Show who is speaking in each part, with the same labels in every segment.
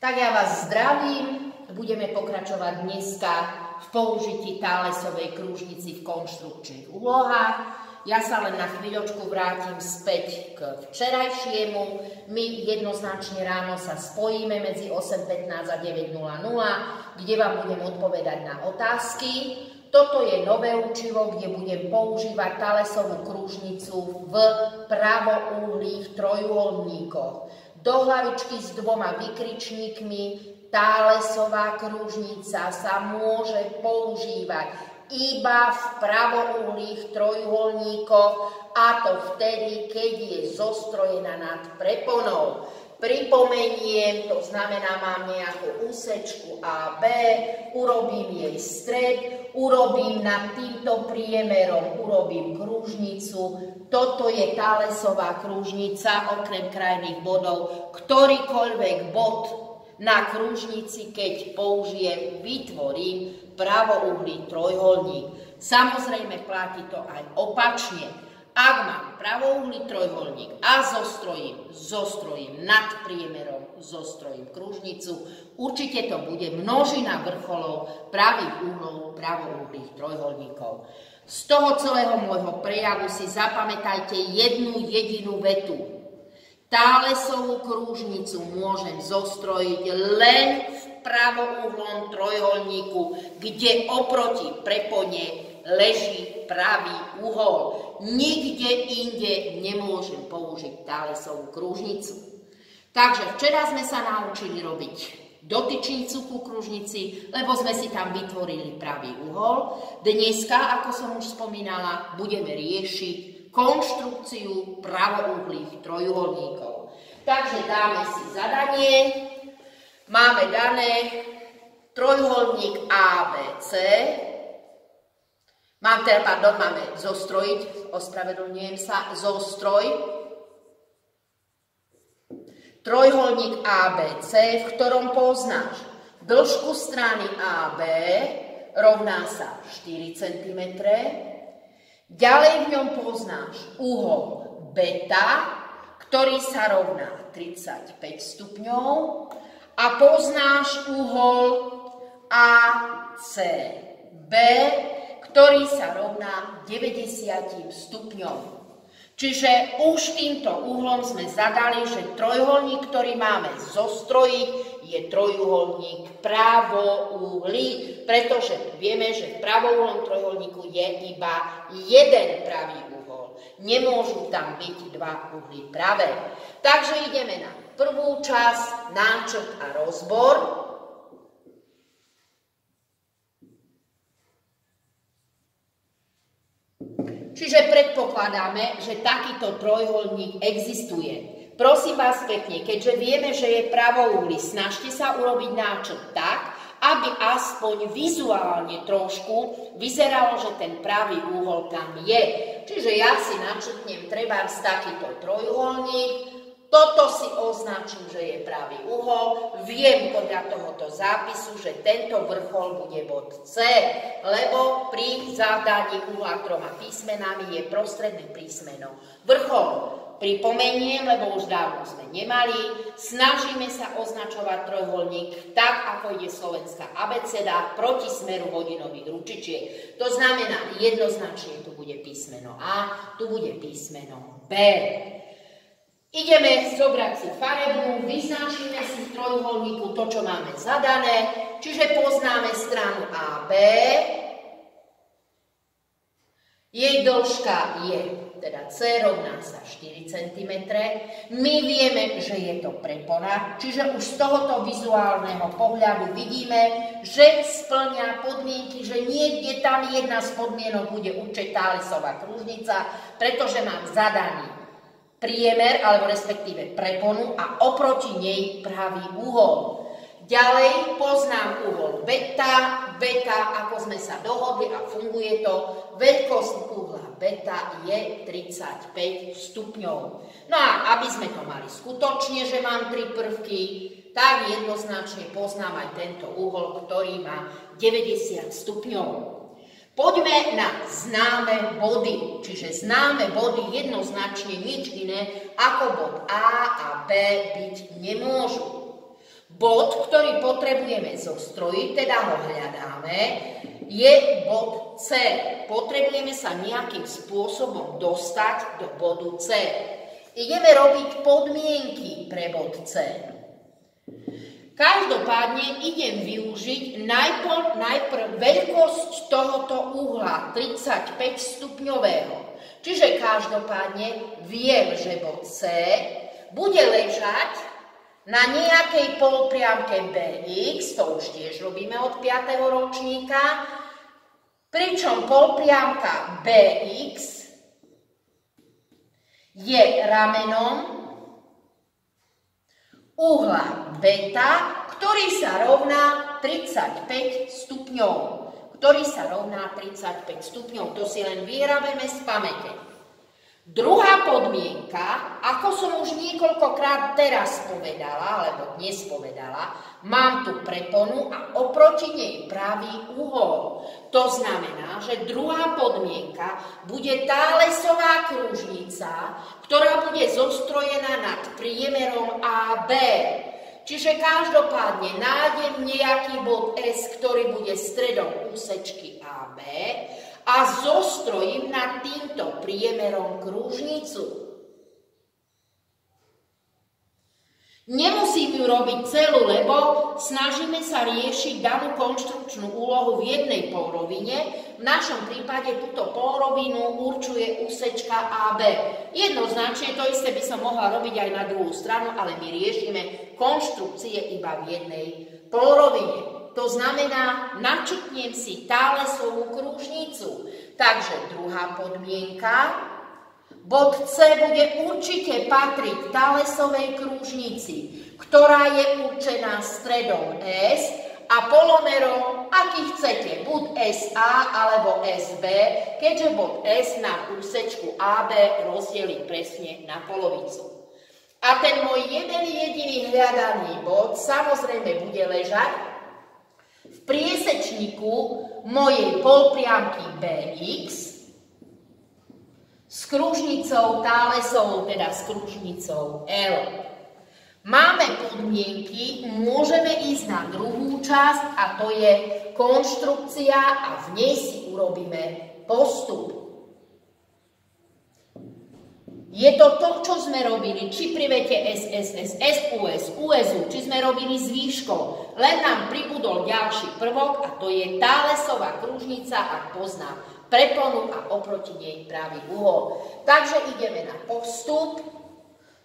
Speaker 1: Tak ja vás zdravím, budeme pokračovať dneska v použití tálesovej krúžnici v konštrukčných úlohách. Ja sa len na chvíľočku vrátim späť k včerajšiemu. My jednoznačne ráno sa spojíme medzi 8.15 a 9.00, kde vám budem odpovedať na otázky. Toto je nové učivo, kde budem používať talesovú krúžnicu v pravouhlých trojuholníkoch do hlavičky s dvoma vykričníkmi tálesová kružnica sa môže používať iba v pravouhlých trojuholníkoch a to vtedy, keď je zostrojená nad preponou pripomeniem, to znamená, mám nejakú úsečku A, B, urobím jej stred, urobím nad týmto priemerom, urobím krúžnicu. Toto je Thalesová krúžnica, okrem krajných bodov. Ktorýkoľvek bod na krúžnici, keď použijem, vytvorím pravouhlý trojholník. Samozrejme, platí to aj opačne. Ak mám pravouhlý trojholník a zostrojím, zostrojím nad priemerom, zostrojím kružnicu, určite to bude množina vrcholov pravých uhlov pravouhlých trojholníkov. Z toho celého môjho prejavu si zapamätajte jednu jedinú vetu. Tálesovú krúžnicu môžem zostrojiť len v pravouhlom trojholníku, kde oproti prepone leží pravý uhol. Nikde inde nemôžem použiť Thalesovú kružnicu. Takže včera sme sa naučili robiť dotyčnicu ku kružnici, lebo sme si tam vytvorili pravý uhol. Dneska, ako som už spomínala, budeme riešiť konštrukciu pravouhlých trojuholníkov. Takže dáme si zadanie. Máme dané trojuholník ABC, Mám teda, pardon, máme zostrojiť, ospravedlňujem sa, zostroj. Trojholník ABC, v ktorom poznáš dĺžku strany AB rovná sa 4 cm. Ďalej v ňom poznáš uhol beta, ktorý sa rovná 35 stupňov a poznáš uhol AC B, ktorý sa rovná 90 stupňom. Čiže už týmto uhlom sme zadali, že trojuholník, ktorý máme zostrojiť, je trojuholník pravouhlý, pretože vieme, že v pravouhlom trojuholníku je iba jeden pravý uhol. Nemôžu tam byť dva uhly pravé. Takže ideme na prvú časť, náčrt a rozbor. Čiže predpokladáme, že takýto trojholník existuje. Prosím vás pekne, keďže vieme, že je pravouhly, snažte sa urobiť náčrt tak, aby aspoň vizuálne trošku vyzeralo, že ten pravý úhol tam je. Čiže ja si načrtnem treba takýto trojuholník, toto si označím, že je pravý uhol. Viem podľa tohoto zápisu, že tento vrchol bude bod C, lebo pri zadaní uhla troma písmenami je prostredné písmeno vrchol. Pripomeniem, lebo už dávno sme nemali, snažíme sa označovať trojholník tak, ako ide slovenská abeceda proti smeru hodinových ručičiek. To znamená, jednoznačne tu bude písmeno A, tu bude písmeno B. Ideme zobrať si farebnú, vyznačíme si v trojuholníku to, čo máme zadané, čiže poznáme stranu AB. Jej dĺžka je, teda C rovná sa 4 cm. My vieme, že je to prepona, čiže už z tohoto vizuálneho pohľadu vidíme, že splňa podmienky, že niekde tam jedna z podmienok bude určite tálesová kružnica, pretože mám zadaný priemer, alebo respektíve preponu a oproti nej pravý úhol. Ďalej poznám uhol beta, beta, ako sme sa dohodli a funguje to, veľkosť uhla beta je 35 stupňov. No a aby sme to mali skutočne, že mám tri prvky, tak jednoznačne poznám aj tento uhol, ktorý má 90 stupňov. Poďme na známe body, čiže známe body jednoznačne nič iné ako bod A a B byť nemôžu. Bod, ktorý potrebujeme zostrojiť, teda ho hľadáme, je bod C. Potrebujeme sa nejakým spôsobom dostať do bodu C. Ideme robiť podmienky pre bod C. Každopádne idem využiť najprv, najprv veľkosť tohoto uhla 35 stupňového. Čiže každopádne viem, že bod C bude ležať na nejakej polpriamke BX, to už tiež robíme od 5. ročníka, pričom polpriamka BX je ramenom uhla beta, ktorý sa rovná 35 stupňov. Ktorý sa rovná 35 stupňov. To si len vyrabeme z pamäte. Druhá podmienka, ako som už niekoľkokrát teraz povedala, alebo dnes povedala, mám tu preponu a oproti nej pravý uhol. To znamená, že druhá podmienka bude tá lesová kružnica, ktorá bude zostrojená nad priemerom AB. Čiže každopádne nájdem nejaký bod S, ktorý bude stredom úsečky AB a zostrojím nad týmto priemerom krúžnicu. Nemusím ju robiť celú, lebo snažíme sa riešiť danú konštrukčnú úlohu v jednej polrovine. V našom prípade túto polrovinu určuje úsečka AB. Jednoznačne to isté by som mohla robiť aj na druhú stranu, ale my riešime konštrukcie iba v jednej polrovine. To znamená, načutnem si tálesovú kružnicu. Takže druhá podmienka, bod C bude určite patriť tálesovej kružnici, ktorá je určená stredom S a polomerom, aký chcete, buď SA alebo SB, keďže bod S na úsečku AB rozdelí presne na polovicu. A ten môj jeden jediný hľadaný bod samozrejme bude ležať priesečníku mojej polpriamky BX s kružnicou tálesovou, teda s kružnicou L. Máme podmienky, môžeme ísť na druhú časť a to je konštrukcia a v nej si urobíme postup. Je to to, čo sme robili, či pri vete SSS, SUS, USU, či sme robili s výškou. Len nám pribudol ďalší prvok a to je tálesová kružnica, ak pozná preponu a oproti nej pravý uhol. Takže ideme na postup.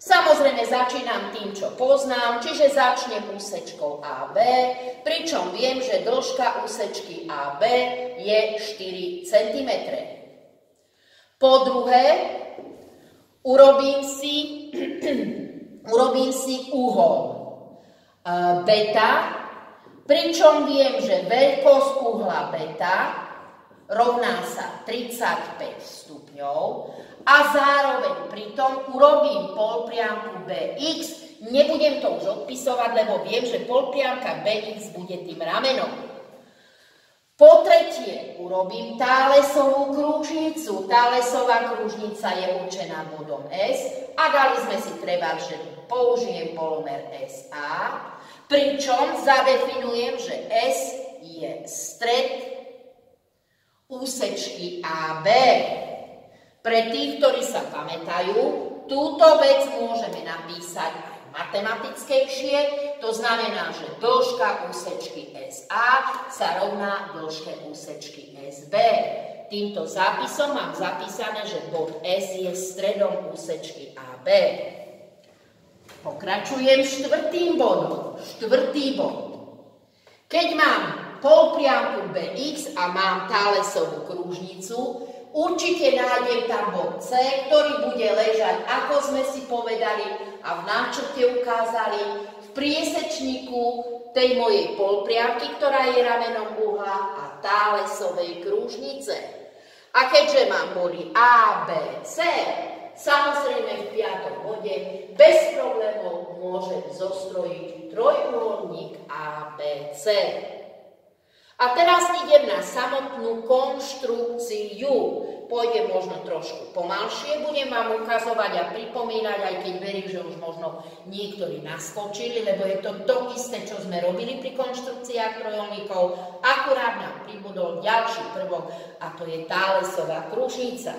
Speaker 1: Samozrejme začínam tým, čo poznám, čiže začnem úsečkou AB, pričom viem, že dĺžka úsečky AB je 4 cm. Po druhé, urobím si, urobím si uhol uh, beta, pričom viem, že veľkosť uhla beta rovná sa 35 stupňov a zároveň pritom urobím polpriamku BX. Nebudem to už odpisovať, lebo viem, že polpriamka BX bude tým ramenom. Po tretie urobím tálesovú krúžnicu. Tálesová krúžnica je určená bodom S a dali sme si treba, že použijem polomer SA, pričom zadefinujem, že S je stred úsečky AB. Pre tých, ktorí sa pamätajú, túto vec môžeme napísať matematickejšie, to znamená, že dĺžka úsečky SA sa rovná dĺžke úsečky SB. Týmto zápisom mám zapísané, že bod S je stredom úsečky AB. Pokračujem štvrtým bodom. Štvrtý bod. Keď mám polpriamku BX a mám tálesovú kružnicu, Určite nájdem tam bod C, ktorý bude ležať, ako sme si povedali, a v náčrte ukázali v priesečníku tej mojej polpriavky, ktorá je ramenom uhla a tálesovej krúžnice. A keďže mám body A, B, C, samozrejme v piatom bode bez problémov môžem zostrojiť trojuholník A, B, C. A teraz idem na samotnú konštrukciu. Pôjde možno trošku pomalšie, budem vám ukazovať a pripomínať, aj keď verím, že už možno niektorí naskočili, lebo je to to isté, čo sme robili pri konštrukciách trojolníkov, akurát nám pribudol ďalší prvok a to je tálesová kružnica.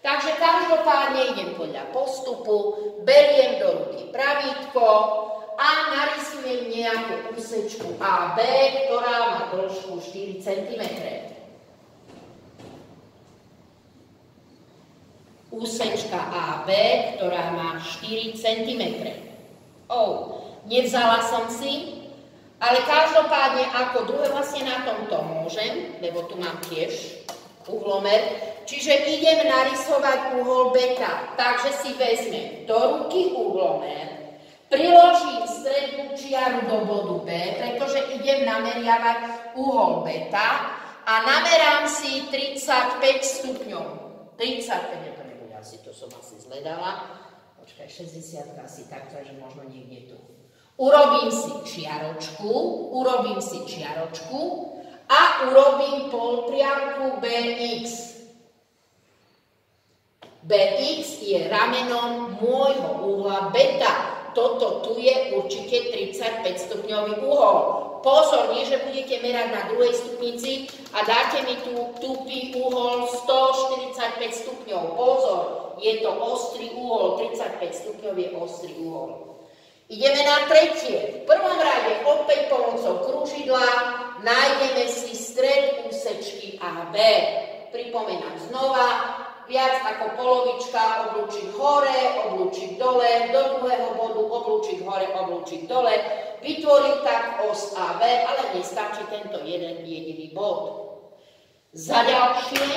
Speaker 1: Takže každopádne idem podľa postupu, beriem do ruky pravítko, a narysujem nejakú úsečku AB, ktorá má dĺžku 4 cm. Úsečka AB, ktorá má 4 cm. Oh, nevzala som si, ale každopádne ako druhé vlastne na tomto môžem, lebo tu mám tiež uhlomer, čiže idem narysovať uhol beta. Takže si vezmem do ruky uhlomer, Priložím strednú čiaru do bodu B, pretože idem nameriavať uhol beta a namerám si 35 stupňov. 35, ja to nebude asi, to som asi zledala. Počkaj, 60 asi tak, takže možno niekde tu. Urobím si čiaročku, urobím si čiaročku a urobím polpriamku BX. BX je ramenom môjho uhla beta toto tu je určite 35 stupňový uhol. Pozor, nie, že budete merať na druhej stupnici a dáte mi tu tupý uhol 145 stupňov. Pozor, je to ostrý uhol, 35 stupňov je ostrý uhol. Ideme na tretie. V prvom rade opäť pomocou kružidla nájdeme si stred úsečky AB. Pripomínam znova, viac ako polovička, oblúčiť hore, oblúčiť dole, do druhého bodu, oblúčiť hore, oblúčiť dole, vytvoriť tak os AB, ale nestačí tento jeden jediný bod. Za ďalšie,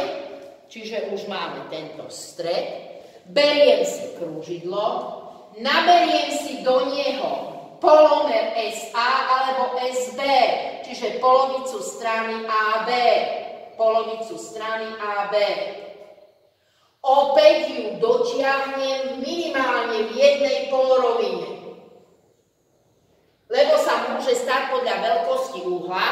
Speaker 1: čiže už máme tento stred, beriem si krúžidlo, naberiem si do neho polomer SA alebo SB, čiže polovicu strany AB, polovicu strany AB. Opäť ju dotiahnem minimálne v jednej polorovine. Lebo sa môže stať podľa veľkosti uhla,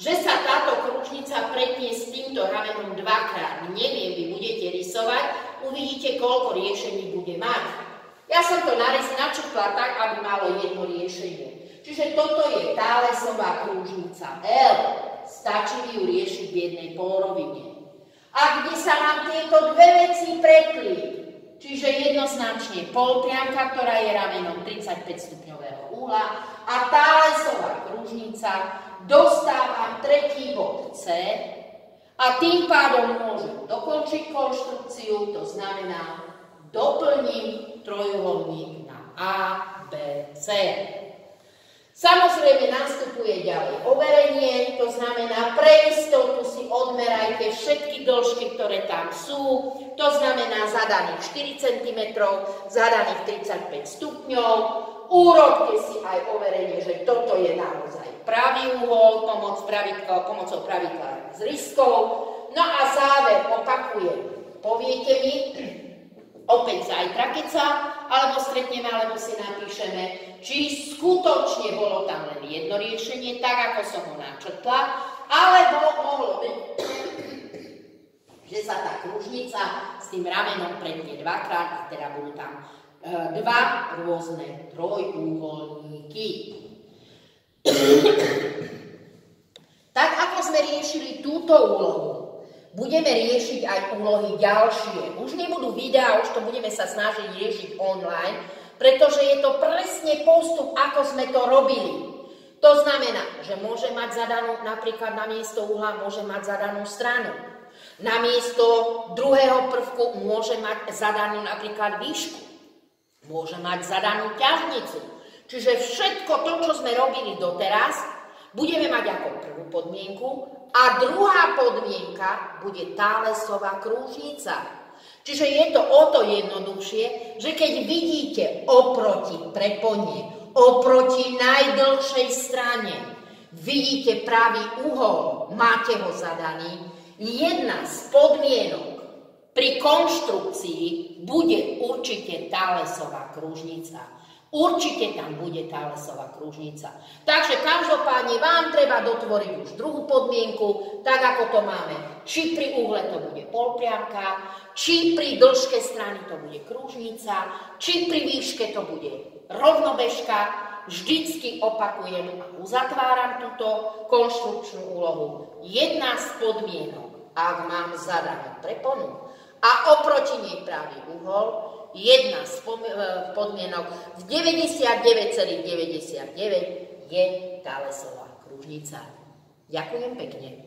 Speaker 1: že sa táto kružnica pretne s týmto ramenom dvakrát. Neviem, vy budete rysovať, uvidíte, koľko riešení bude mať. Ja som to načrtla tak, aby malo jedno riešenie. Čiže toto je tálesová krúžnica L. Stačí ju riešiť v jednej polorovine a kde sa nám tieto dve veci pretli. Čiže jednoznačne polpriamka, ktorá je ramenom 35 stupňového uhla a tálesová kružnica dostáva tretí bod C a tým pádom môžem dokončiť konštrukciu, to znamená doplním trojuholník na A, B, C. Samozrejme nastupuje ďalej overenie, to znamená pre istotu si odmerajte všetky dĺžky, ktoré tam sú, to znamená zadaných 4 cm, zadaných 35 stupňov, urobte si aj overenie, že toto je naozaj pravý úhol pomoc pravidla, pomocou pravidla s riskou. No a záver opakujem, poviete mi, opäť zajtra, keď sa alebo stretneme, alebo si napíšeme, či skutočne bolo tam len jedno riešenie, tak ako som ho načrtla, alebo mohlo byť, že sa tá kružnica s tým ramenom pretne dvakrát a teda budú tam e, dva rôzne trojúholníky. tak ako sme riešili túto úlohu, budeme riešiť aj úlohy ďalšie. Už nebudú videá, už to budeme sa snažiť riešiť online, pretože je to presne postup, ako sme to robili. To znamená, že môže mať zadanú, napríklad na miesto uhla môže mať zadanú stranu. Na miesto druhého prvku môže mať zadanú napríklad výšku. Môže mať zadanú ťažnicu. Čiže všetko to, čo sme robili doteraz, budeme mať ako prvú podmienku a druhá podmienka bude tálesová krúžnica. Čiže je to o to jednoduchšie, že keď vidíte oproti preponie, oproti najdlhšej strane, vidíte pravý uhol, máte ho zadaný, jedna z podmienok pri konštrukcii bude určite tálesová krúžnica. Určite tam bude tá lesová kružnica. Takže každopádne vám treba dotvoriť už druhú podmienku, tak ako to máme. Či pri uhle to bude polpriamka, či pri dĺžke strany to bude kružnica, či pri výške to bude rovnobežka. Vždycky opakujem a uzatváram túto konštrukčnú úlohu. Jedna z podmienok, ak mám zadanú preponu a oproti nej pravý uhol, jedna z e, podmienok v 99,99 ,99 je tá lesová kružnica. Ďakujem pekne.